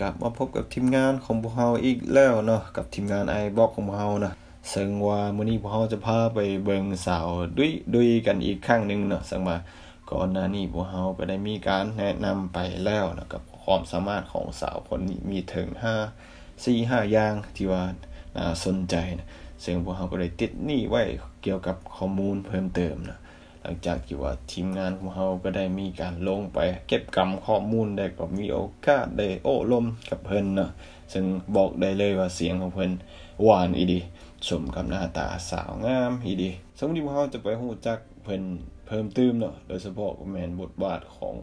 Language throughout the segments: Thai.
กลับมาพบกับทีมงานของพวกเราอีกแล้วเนาะกับทีมงานไอบ็อกของพวกเรานะซึ่งว่ามื้อนี้พวกเราจะพาไปเบิ่งสาวดุยดุยกันอีกครั้งหนึ่งเนาะซึ่งว่าก่อนหน้านี้พวกเราก็ได้มีการแนะนำไปแล้วนะกับความสามารถของสาวคนนี้มีถึง5 4 5อย่างที่ว่าน่าสนใจนะซึ่งพวกเราก็ได้ติดนี่ไว้เกี่ยวกับข้อมูลเพิ่มเติมนะ หลังจากที่ว่าทีมงานของเราก็ได้มีการลงไปเก็บกำข้อมูลได้ก็มีโอกาสได้โอ้ลมกับเพิ่นเนาะซึ่งบอกได้เลยว่าเสียงของเพิ่นหวานอีดีสมกับหน้าตาสาวงามอีดีสมมติว่าเราจะไปฮู้จักเพิ่นเพิ่มเติมเนาะโดยเฉพาะแม่นบทบาทของ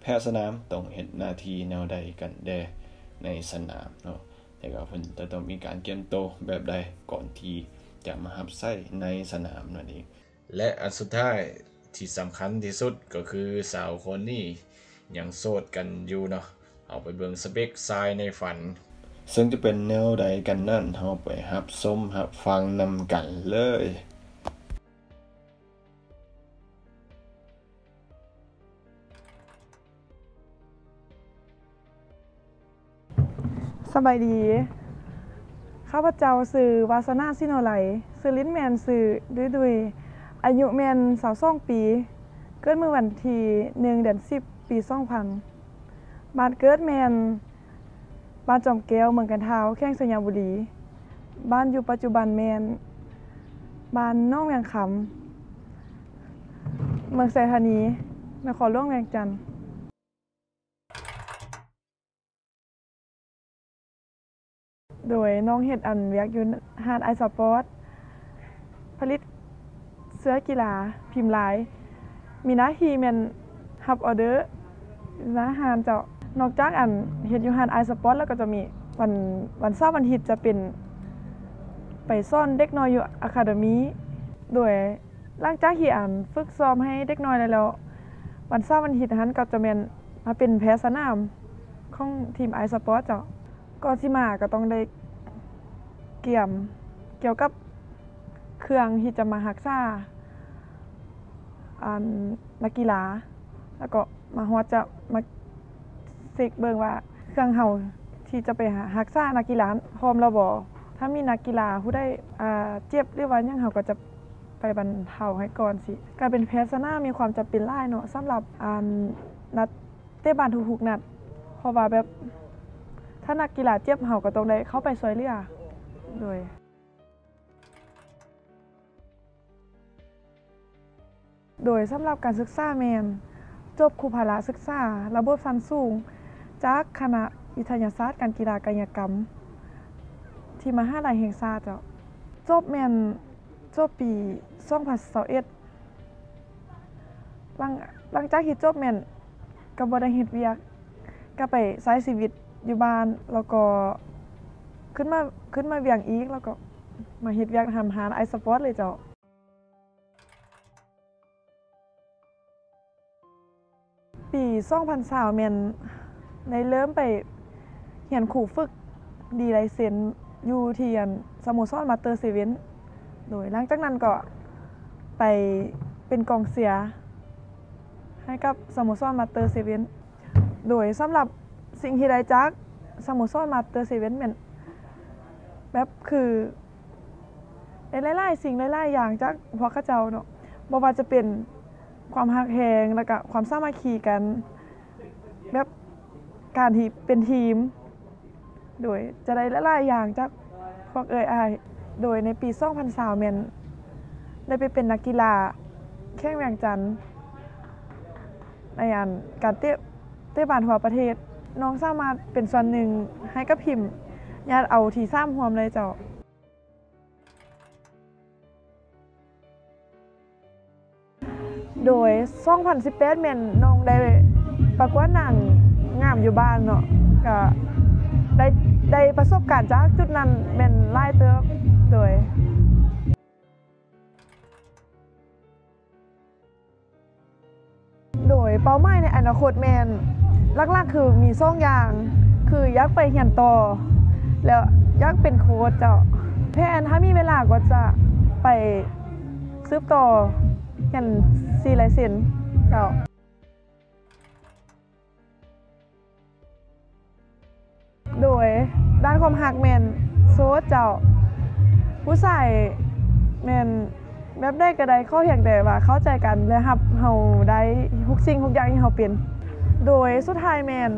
แพทย์สนามต้องเฮ็ดหน้าที่แนวใดกันแดในสนามเนาะแล้วก็เพิ่นจะต้องมีการเตรียมโตแบบใดก่อนที่จะมารับใช้ในสนามนั่นเอง และอันสุดท้ายที่สำคัญที่สุดก็คือสาวคนนี้ยังโสดกันอยู่เนาะเอาไปเบิ่งสเปคทรายในฝัน ซึ่งจะเป็นแนวใดกันนั่นเฮาไปรับส้มรับฟังนำกันเลยสบายดี ข้าพเจ้าสื่อวาสนาซิโนไลสื่อลิ้นแมนสื่อดุยดุย อายุแมนสาวซ่องปี เกิดเมื่อวันที่หนึ่งเดือนสิบปีสองพันบ้านเกิดแมนบ้านจอมแก้วเมืองกันเท้าแข้งสยามบุรี บ้านอยู่ปัจจุบันแมนบ้านน้องแวงคำเมืองไซธานีนครหลวงแวงจันทน์ໂດຍນ້ອງເຮັດອັນວຽກຢູ່ຮ້ານໄອສປອດຜະລິດ ເສື້ອກິລາພິມລາຍ ມີໜ້າທີ່ແມ່ນຮັບອໍເດີໜ້າຮ້ານເຈົ້ານອກຈາກອັນເຮັດຢູ່ຮ້ານໄອສປອດແລ້ວກໍຈະມີວັນວັນເສົາວັນອາທິດຈະເປັນໄປສອນເດັກນ້ອຍຢູ່ academy ໂດຍຫຼັງຈາກທີ່ອັນຝຶກຊ້ອມໃຫ້ເດັກນ້ອຍໄດ້ແລ້ວ ວັນເສົາວັນອາທິດນັ້ນກໍຈະແມ່ນມາເປັນແພດສະໜາມຂອງທີມໄອສປອດເຈົ້າກ່ອນຊິມາກໍຕ້ອງໄດ້ກຽມກ່ຽວກັບເຄື່ອງທີ່ຈະມາຮັກສາ ນັກກິລາ ແລ້ວກໍມາຮອດຈະມາເຊັກເບິ່ງວ່າເຄື່ອງເຮົາທີ່ຈະໄປຫາຮັກສານັກກິລາພ້ອມແລ້ວບໍ່ຖ້າມີນັກກິລາຜູ້ໃດອ່າເຈັບຫຼືວ່າຫຍັງເຮົາກໍຈະໄປບັນເທົາໃຫ້ກ່ອນຊິ การเป็นแพทย์สนามีความจำเป็นหลายเนาะสำหรับนัดเตะบอลทุกๆนัดเพราะว่าแบบถ้านักกีฬาเจ็บเฮาก็ต้องได้เข้าไปช่วยเหลือโดย โดยสำหรับการศึกษาแมน จบครูพละศึกษา ระบบชั้นสูง จากคณะวิทยาศาสตร์การกีฬากายกรรม ที่มหาลัยแห่งชาติเจ้าจบแมนจบปี2021หลังหลังจากที่จบแมนก็บ่ได้เฮ็ดเวียกก็ไปใช้ชีวิตอยู่บ้านแล้วก็ขึ้นมาขึ้นมาเวียงอีกแล้วก็มาเฮ็ดเวียกทำหาไอสปอร์ตเลยเจ้า ปี2020แม่นได้เริ่มไปเรียนขู่ฝึกดีไลเซนยู่ที่อันสโมสรมาเตอร์เซเว่นโดยหลังจากนั้นก็ไปเป็นกองเสีย ให้กับสโมสรมาเตอร์เซเว่นโดยสำหรับสิ่งที่ได้จากสโมสรมาเตอร์เซเว่นแม่นแบบคือได้หลายๆสิ่งหลายๆอย่างจากพวกเขาเจ้าเนาะบ่ว่าจะเป็น ความฮักแฮงแล้วก็ความสามัคคีกัน แบบการที่เป็นทีม โดยจะได้หลายๆอย่างจากพวกเอ่ยอาย โดยในปี2020แมนได้ไปเป็นนักกีฬา แข่งแรงจันทน์ในอันการเตะเต้บานหัวประเทศ น้องสามารถเป็นส่วนหนึ่งให้กับพิมพ์ญาติเอาทีซ้ำรวมเลยเจ้า โดย2018แม่นน้องได้ประกวดนังงามอยู่บ้านเนาะก็ได้ได้ประสบการณ์จากจุดนั้นแม่นหลายเติบโดยโดยเป้าหมายในอนาคตแมนลักๆคือมีซ่องอย่าง คืออยากไปเรียนต่อ แล้วอยากเป็นโค้ชเจ้าแพนถ้ามีเวลาก็จะไปซื้อต่อเรียน ซีไลเซนเจ้าโดยด้านความฮักแมนโซดเจ้า ผู้ชายแมนแบบได้ก็ได้ข้อเพียงแต่ว่าเข้าใจกันและรับเฮาได้ทุกสิ่งทุกอย่างที่เฮาเป็น โดยสุดท้ายแมน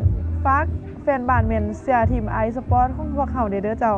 ฝากแฟนบ้านแมนเสียทีมไอสปอร์ตของพวกเฮาเด้อเด้อเจ้า